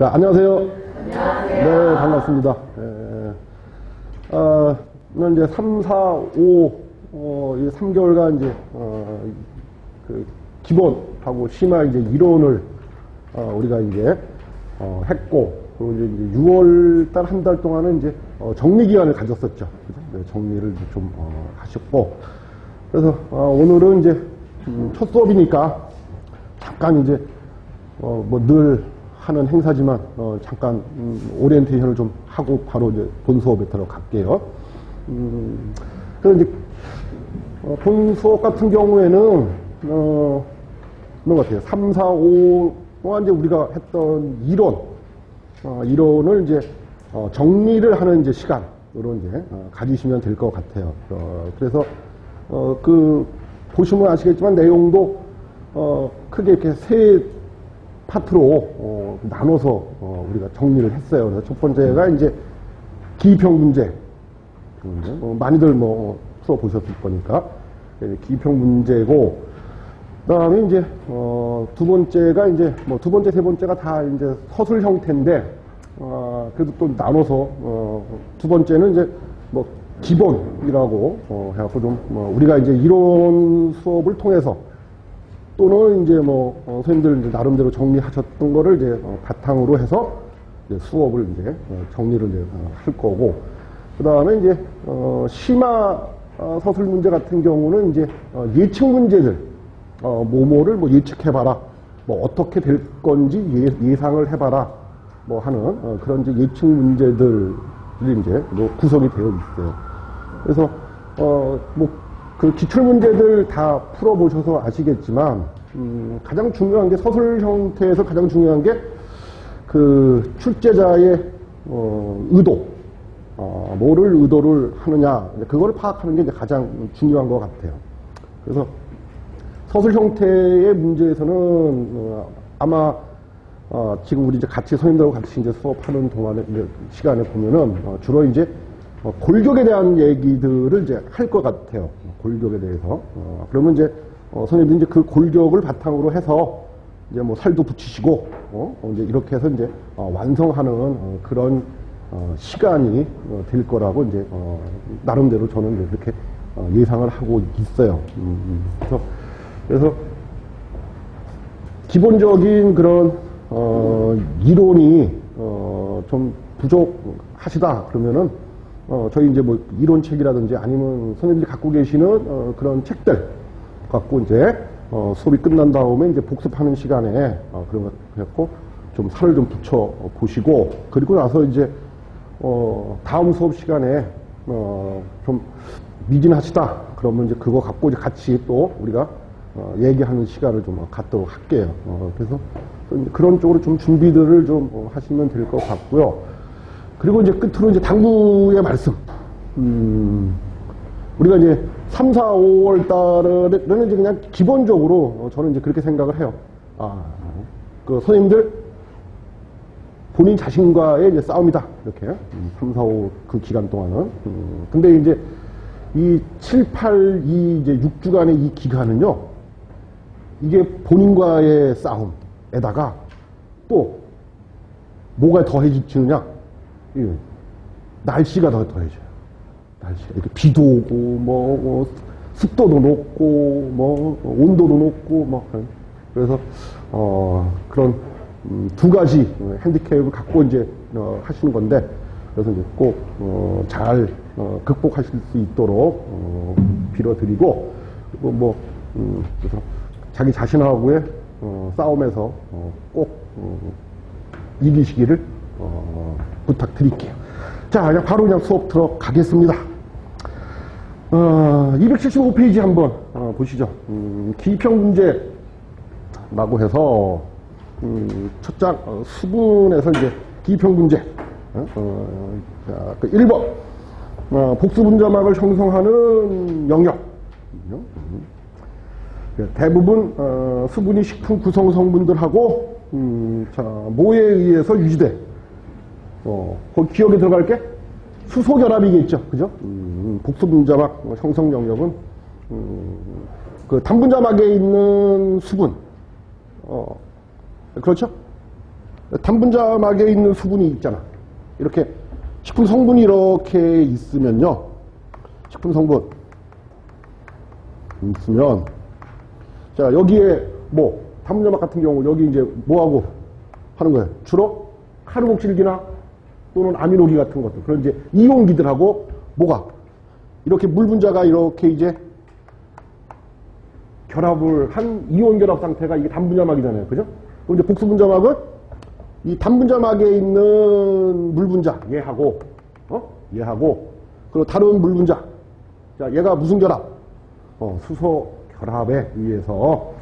자, 안녕하세요. 네, 반갑습니다. 예, 어, 오늘 이제 3, 4, 5, 어, 이 3개월간 이제, 어, 그, 기본하고 심화 이제 이론을, 어, 우리가 이제, 어, 했고, 그리고 이제 6월 달 한 달 동안은 이제, 어, 정리 기간을 가졌었죠. 네, 정리를 좀, 어, 하셨고. 그래서, 어, 오늘은 이제, 음, 첫 수업이니까, 잠깐 이제, 어, 뭐 늘 하는 행사지만, 어, 잠깐, 음, 오리엔테이션을 좀 하고 바로 이제 본 수업에 들어갈게요. 음, 그래서 이제, 어, 본 수업 같은 경우에는, 어, 그런 것 같아요. 3, 4, 5 동안 이제 우리가 했던 이론, 어, 이론을 이제, 어, 정리를 하는 이제 시간으로 이제, 어, 가지시면 될 것 같아요. 어, 그래서, 어, 그, 보시면 아시겠지만 내용도, 어, 크게 이렇게 세 파트로 어, 나눠서 어, 우리가 정리를 했어요. 그래서 첫 번째가 이제 기평 문제. 어, 많이들 뭐 풀어보셨을 거니까 예, 기평 문제고 그 다음에 이제 어, 두 번째가 이제 뭐 두 번째 세 번째가 다 이제 서술 형태인데 어, 그래도 또 나눠서 어, 두 번째는 이제 뭐 기본이라고 어, 해갖고 좀 뭐 우리가 이제 이론 수업을 통해서 또는 이제 뭐 어, 선생님들 이제 나름대로 정리하셨던 거를 이제 어, 바탕으로 해서 이제 수업을 이제 어, 정리를 이제 어, 할 거고 그 다음에 이제 어, 심화 어, 서술 문제 같은 경우는 이제 어, 예측 문제들 어, 뭐뭐를 뭐 예측해봐라 뭐 어떻게 될 건지 예, 상을 해봐라 뭐 하는 어, 그런 이제 예측 문제들이 이제 뭐 구성이 되어 있어요. 그래서 어뭐 그 기출 문제들 다 풀어보셔서 아시겠지만 음, 가장 중요한 게 서술 형태에서 가장 중요한 게 그 출제자의 어, 의도, 어, 뭐를 의도를 하느냐 그거를 파악하는 게 이제 가장 중요한 것 같아요. 그래서 서술 형태의 문제에서는 어, 아마 어, 지금 우리 이제 같이 선생님들하고 같이 이제 수업하는 동안에 시간에 보면은 어, 주로 이제 어, 골격에 대한 얘기들을 이제 할 것 같아요. 골격에 대해서. 어, 그러면 이제, 어, 선생님들이 이제 그 골격을 바탕으로 해서 이제 뭐 살도 붙이시고, 어, 어 이제 이렇게 해서 이제, 어, 완성하는 어, 그런, 어, 시간이 어, 될 거라고 이제, 어, 나름대로 저는 이제 그렇게 어, 예상을 하고 있어요. 음, 음. 그래서, 그래서, 기본적인 그런, 어, 이론이, 어, 좀 부족하시다. 그러면은, 어, 저희 이제 뭐 이론책이라든지 아니면 선생님들이 갖고 계시는 어, 그런 책들 갖고 이제 어, 수업이 끝난 다음에 이제 복습하는 시간에 어, 그런 거 해갖고 좀 살을 좀 붙여 보시고 그리고 나서 이제 어, 다음 수업 시간에 어, 좀 미진하시다 그러면 이제 그거 갖고 이제 같이 또 우리가 어, 얘기하는 시간을 좀 갖도록 할게요. 어, 그래서 그런 쪽으로 좀 준비들을 좀 어, 하시면 될 것 같고요. 그리고 이제 끝으로 이제 당부의 말씀. 음, 우리가 이제 3, 4, 5월 달에는 이제 그냥 기본적으로 어, 저는 이제 그렇게 생각을 해요. 아, 그 선생님들 본인 자신과의 이제 싸움이다. 이렇게. 음, 3, 4, 5 그 기간 동안은. 음, 근데 이제 이 7, 8, 2 이제 6주간의 이 기간은요. 이게 본인과의 싸움에다가 또 뭐가 더해지느냐? 예. 날씨가 더 더해져요. 날씨 이렇게 비도 오고 뭐, 뭐 습도도 높고 뭐 온도도 높고 뭐 그래서 어 그런 음, 두 가지 핸디캡을 갖고 이제 어, 하시는 건데 그래서 이제 꼭잘 어, 어, 극복하실 수 있도록 어, 빌어드리고 그리고 뭐 음, 그래서 자기 자신하고의 어, 싸움에서 꼭 이기시기를 부탁드릴게요. 자, 그냥 바로 그냥 수업 들어가겠습니다. 어, 275페이지 한번 어, 보시죠. 음, 기평 문제라고 해서 음, 첫장 어, 수분에서 이제 기평 문제 어, 어, 자, 그 1번 어, 복수 분자막을 형성하는 영역 음, 그 대부분 어, 수분이 식품 구성 성분들하고 음, 자, 모에 의해서 유지돼 어, 그 기억에 들어갈 게 수소결합이겠죠. 그죠? 음, 복수분자막 형성 영역은, 음, 그 단분자막에 있는 수분, 어, 그렇죠? 단분자막에 있는 수분이 있잖아. 이렇게 식품 성분이 이렇게 있으면요. 식품 성분 있으면 자 여기에 뭐 단분자막 같은 경우 여기 이제 뭐하고 하는 거예요. 주로 카르복실기나 또는 아미노기 같은 것들 그런 이제 이온기들하고 뭐가 이렇게 물 분자가 이렇게 이제 결합을 한 이온 결합 상태가 이게 단분자막이잖아요. 그죠? 그럼 이제 복수 분자막은 이 단분자막에 있는 물 분자 얘하고 어? 얘하고 그리고 다른 물 분자 자 얘가 무슨 결합? 어, 수소 결합에 의해서